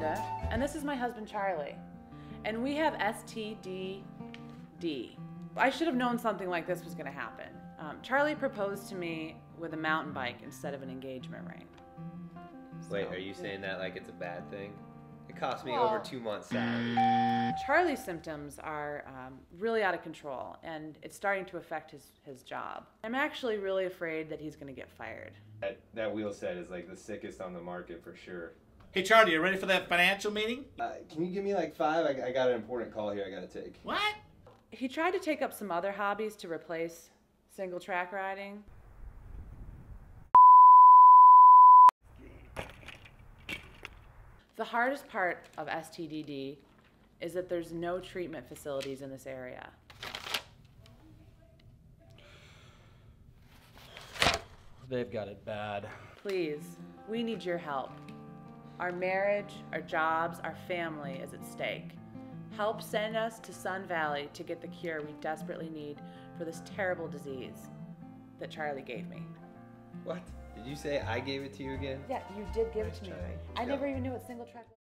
this is my husband Charlie. And we have STDD. I should have known something like this was going to happen. Um, Charlie proposed to me with a mountain bike instead of an engagement ring. Wait, are you saying that like it's a bad thing? It cost me Well- over two months' salary. Charlie's symptoms are um, really out of control, and it's starting to affect his, his job. I'm actually really afraid that he's going to get fired. That, that wheel set is like the sickest on the market for sure. Hey, Charlie, you ready for that financial meeting? Uh, can you give me like five? I, I got an important call here I gotta take. What? He tried to take up some other hobbies to replace single track riding. The hardest part of STDD is that there's no treatment facilities in this area. They've got it bad. Please, we need your help. Our marriage, our jobs, our family is at stake. Help send us to Sun Valley to get the cure we desperately need for this terrible disease that Charlie gave me. What? Did you say I gave it to you again? Yeah, you did give it to me. Nice try. I never even knew what single track was.